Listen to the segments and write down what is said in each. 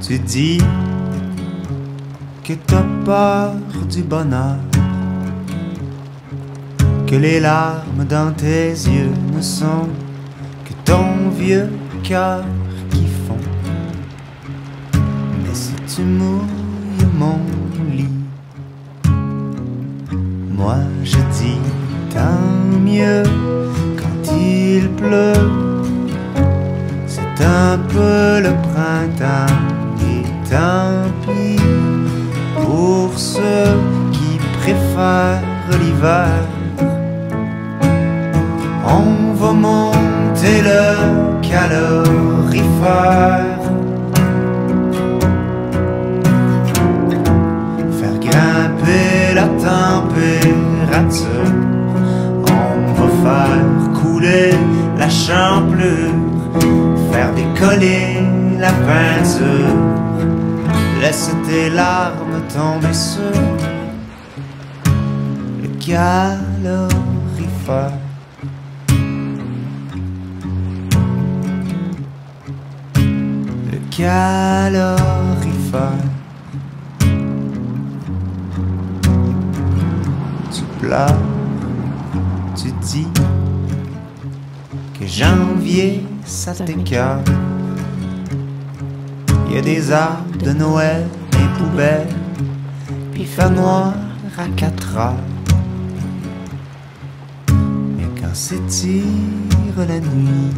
tu dis que t'as peur du bonheur, que les larmes dans tes yeux ne sont que ton vieux cœur qui fond. Mais si tu mouilles mon lit, moi je dis tant mieux quand il pleut. Un peu le printemps et tant pis pour ceux qui préfèrent l'hiver. On va monter le calorifère. Faire grimper la température. On va faire couler la champlure. La peinture. Laisse tes larmes tomber sur le calorifère. Le calorifère. Tu pleures, tu dis que janvier ça. Y a des arbres de Noël, des poubelles, puis fait noir à 4 heures. Mais quand s'étire la nuit,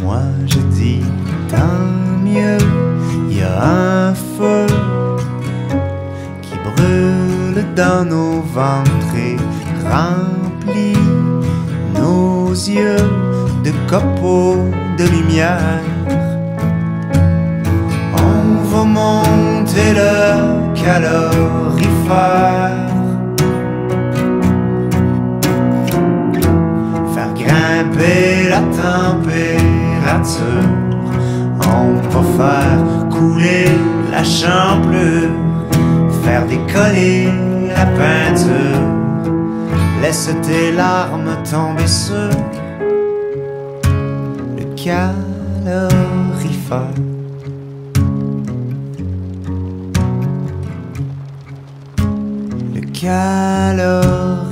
moi je dis tant mieux, il y a un feu qui brûle dans nos ventres et remplit nos yeux de copeaux de lumière. Le calorifère. Faire grimper la température. On va faire couler la champlure. Faire décoller la peinture. Laisse tes larmes tomber sur le calorifère. Calorifère.